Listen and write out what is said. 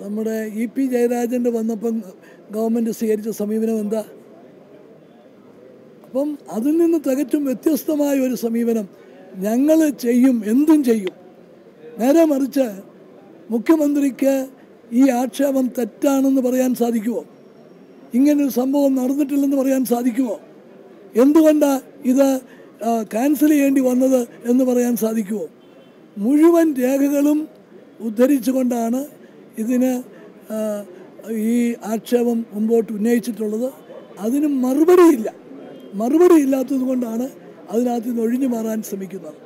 നമ്മുടെ E P ജയരാജന്റെ വന്നപ്പം ഗവൺമെന്റ് സ്വീകരിച്ച സമീപനം എന്താ? അപ്പം അതിൽ നിന്ന് തികച്ചും വ്യത്യസ്തമായ ഒരു സമീപനം ഞങ്ങൾ ചെയ്യും എന്തും ചെയ്യും. നേരെ മറിച്ച് മുഖ്യമന്ത്രിക്ക് ഈ ആക്ഷേപം തെറ്റാണെന്ന് പറയാൻ സാധിക്കുമോ? ഇങ്ങനൊരു സംഭവം നടന്നിട്ടില്ലെന്ന് പറയാൻ സാധിക്കുമോ? എന്തുകൊണ്ടാണ് ഇത് ക്യാൻസൽ ചെയ്യേണ്ടി വന്നത് എന്ന് പറയാൻ സാധിക്കുമോ? മുഴുവൻ രേഖകളും ഉദ്ധരിച്ചുകൊണ്ടാണ് ഇതിന് ഈ ആക്ഷേപം മുമ്പോട്ട് ഉന്നയിച്ചിട്ടുള്ളത് അതിന് മറുപടിയില്ല. മറുപടി ഇല്ലാത്തത് കൊണ്ടാണ് അതിനകത്ത് നിന്ന് ഒഴിഞ്ഞു മാറാൻ ശ്രമിക്കുന്നത്.